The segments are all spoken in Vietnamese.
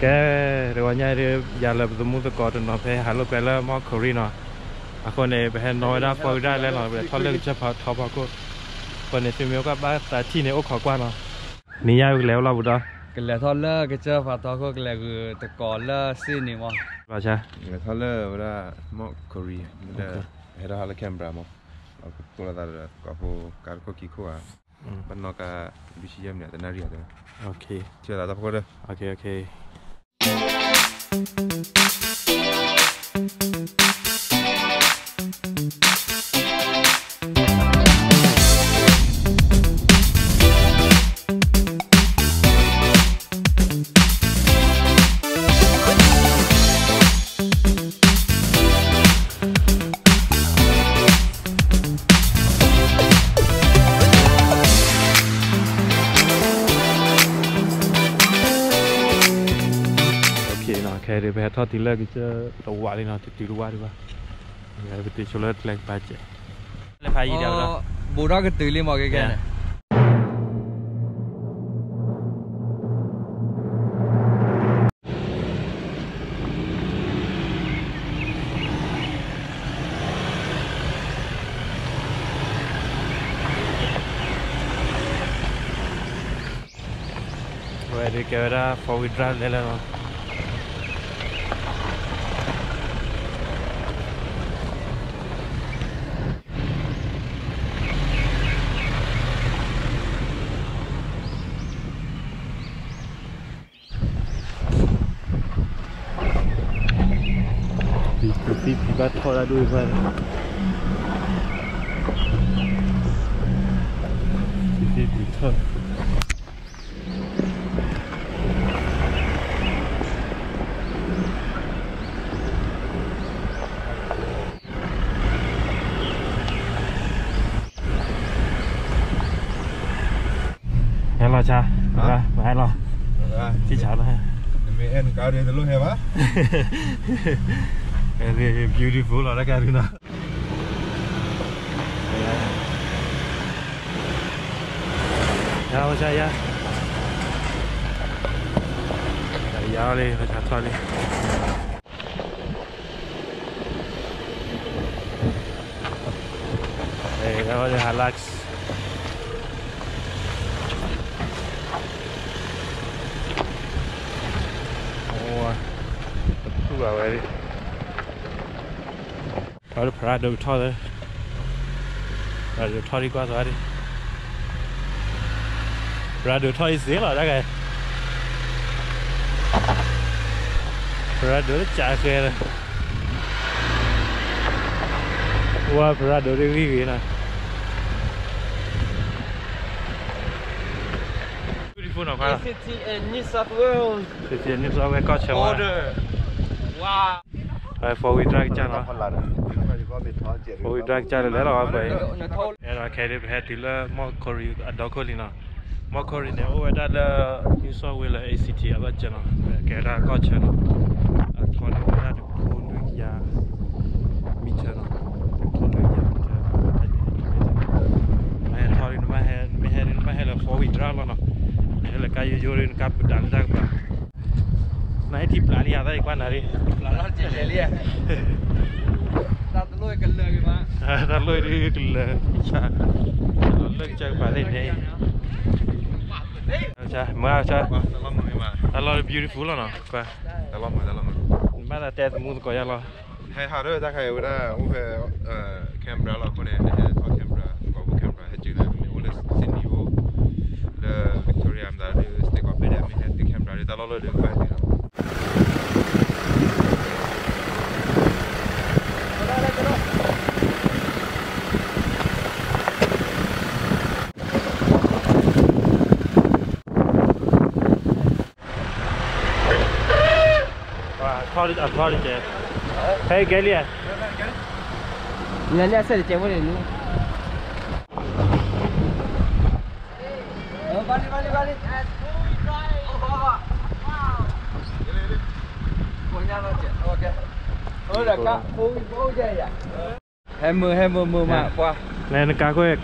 แกเรื่องนี้เรื่ยาลับสมุนตะกอดนอเปหาลูกเปล่ามอครีนาอคนเอไปเห็นน้อยได้ฟอยได้แล้วเนาะยไปทอดเรื่องเฉพาะทอพาก็คนเอซิมียวก็บ้าแต่ที่เนี่ยโอ้ขอกว่าเนาะนี่ยากแล้วเราบุตรกันแล้วทอดเลิกก็เจอฟาทอก็กันแล้วคือตะกอนเลิกซีนี่วะองว่าใช่กันแล้วทอดเลิกว่ามอครีเดเราฮัลโลแคมบรามั้งตัวละตัวก็พอการก็คิดว่ามันนอกจากวิชยมเนี่ยแต่น่าเรียนเลยโอเคเจอแล้วทับก็ได้โอเคโอเค We'll cái đi về thôi thì là cái chơi đầu quả đi nó thì tiêu quả đi ba cái bị tiêu cho lên lên phải chạy lên phải gì đâu đó. Bố đó cái từ liên mọi cái cái này rồi đi cái ra four wheel drive lên nó thì thôi ra đuôi vậy thì thì thì thôi hello cha ra mà hello à chị chào đó me en ka de lo he ba Very Ele é beautiful, olha a Karina. Yeah, yeah. Yeah, yeah. Yeah, yeah. Yeah, yeah. Yeah, yeah. Yeah, yeah. Vậy Thôi được ra được thôi đấy Ra được thôi đi qua rồi đi Ra được thôi xíu rồi đó kìa Ra được chả kìa này Wow, ra được đi cái gì nè Beautiful nào khoa city in New South Wales thì như sao cái có chờ mà wow. Rồi, four wheel drive cha nó ko la da ko be tho che Four wheel drive cha là nó phải nó thôi Era cái đấy phải thì là mò kori ở đó kori nè mò kori này ô đã ya. Mi chana. với là ACT ở bên trên nó cái đó có chân nó à còn nó đã được cô nuôi già mi chân nó cô nuôi già mi chân mà thôi nó mà hay mà hay nó mà hay là four wheel drive nó hay là cái yêu rồi nó cặp đàn ra mà này thì plan gì đây quan này đi là nó chỉ để liền ta tự nuôi cần lừa cái mà ta lôi đi là cha lôi chơi phải lên đây cha mà cha ba da la mo ma ta lôi beautiful rồi nè qua da la mo da la mo mà là tết mua có ya lo he ha de da ka wala u fe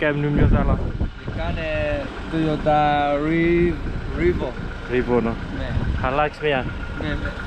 Canberra la ko ne ne tho Canberra ko bu Canberra he ju la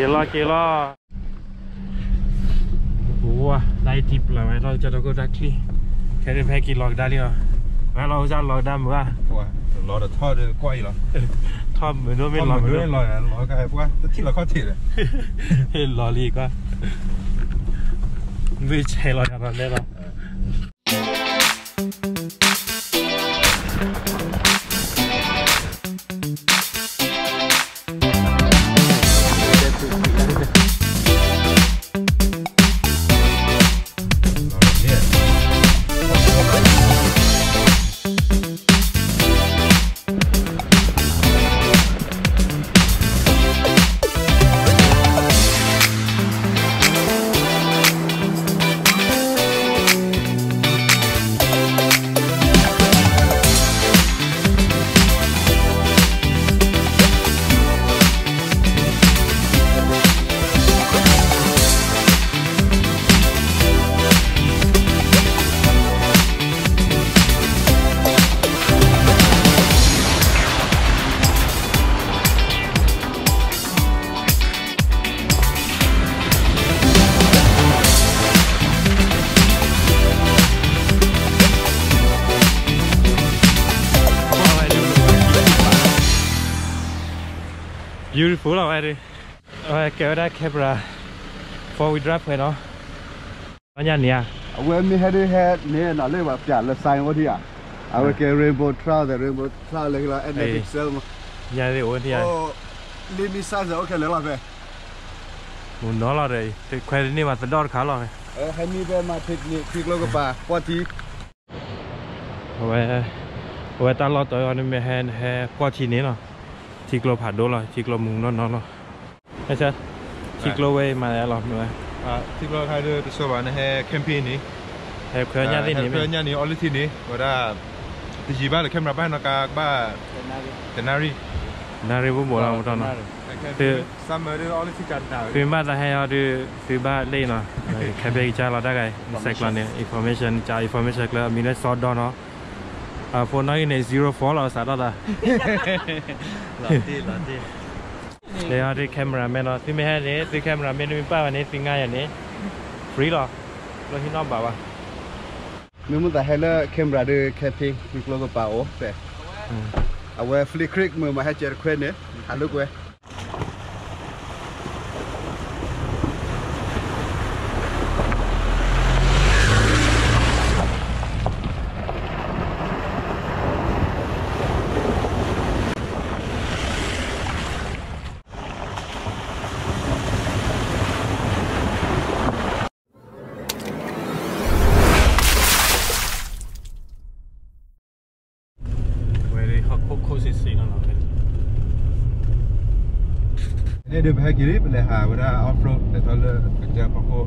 กี่รอกี่รอโอ้โหได้ทิปแล้วไหมเราจะเราก็ได้ที่แค่ได้แพ้กี่หลอกได้เลยแล้วเราจะหลอกได้ไหมวะหลอกแทอดก้อยหรอทอดเหมือนด้วยไม่หลอกเหมือนด้วยหลอกหลอกอะไรพวกที่เราข้อถีดเลยหลอกลีก็ไม่ใช่หลอกขนไดนั้หรอ beautiful là đi rồi kéo ra camera four wheel drive nó nó nhà nè we mi had had ne na le wa pya le sign wo thi ya awe ke rainbow trout the rainbow trout le la and the pixel nhà đi ổn thì oh le mi size okay le la fe muốn nó là đây thì khoe đi mà phải đo khá rồi. Eh ha mi be ma thik ni thik lo ko pa kwa ti vậy vậy ta lo tới anh mình hè hè qua chi này nó chi kilo phạt đô rồi chi kilo mùng nó nó nó hay sao chi kilo về mà lại làm rồi à thì lo hai đứa số bạn hay campaign này hè khoe nhà đi hay này nhà này all the này và đã thì chỉ ba là camera ba nó cả ba tenari nà đi bố bố làm một tròn nó Thì- summer đưa all the chặt nào คือบ้านเราให้เราดูคือบ้านเล่นเนาะแค่เบรกจ้าเราได้ไงเซ็กเราเนี่ย information จ้า information แล้วมีใน Uh, for now in zero fall or sada da. Latte latte. They are the cameraman or the man ne, the cameraman me pa ne pinga ya ne. Free lo. Lo hin ba ba. Me mu ta hela camera de cafe mi klo ko pa o se. Awe flick click me ma ha cher kwen ne. Hello kwe. နေဒဘဟဂရီပလဟာဝရာအော့ဖ်ရိုဒ်တတော်လကြာပကို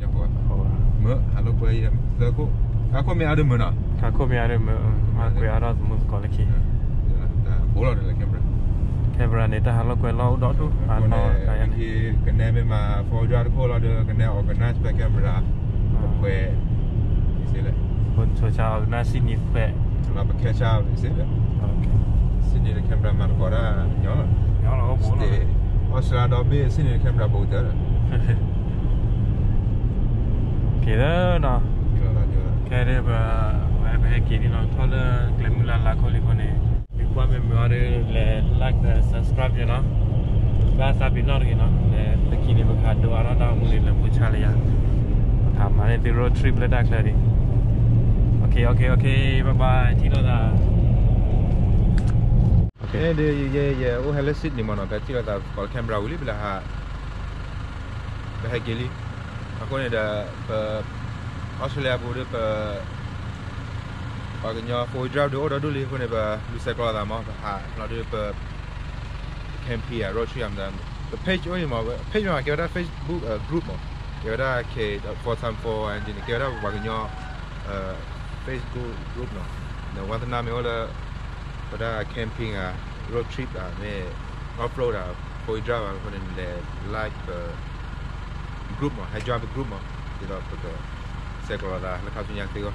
ရပေါ်ပေါ်မဟလိုပွဲရဒါကိုအခုမြအားမနာအခုမြအားမမကိုရရသမုစကောလကီဘောလာတယ်ကင်မရာကင်မရာနေတာဟာလောက်ကွယ်လောက်တော့သူအာနော်ကာယန်ဒီကနေမမှာဖော်ကြရခေါ်လာတယ်ကနေ organize ပဲကင်မရာခွဲဒီလေဘုံချိုချာနာစီနိခွဲလာပခဲချာဒီလေစနေကင်မရာမှာခေါ်တာ Mesela Adobe sinir kamera bu der. Kira na. Kira na kira. Kere ba ba ba kiri na thola glamula la kholi kone. Bikwa me mare le like the subscribe you know. Ba sa bi nor you know. Le takini ba khad do ara da mu le le mu chale ya. Tha mare the road trip le da klari. Okay okay okay bye bye. Thilo da. كاين يا يا وهلا سيدني مانا باتي لا قال كاميرا ولي بلا ها بها جيلي اكون دا ب اوستراليا بود ب باغنيا فوي دراو دو اورا دولي كون با لوسا كلا دا ما ها لا دو ب كامبيا روشي ام دان the page only ma page ma kira facebook group ma kira ke for time for and kira baginyo facebook group no no wanta name ola para camping a road trip a me off road a koi drive a kon le like group ma hajab group ma dilo to se ko la la ka tu nyang te ko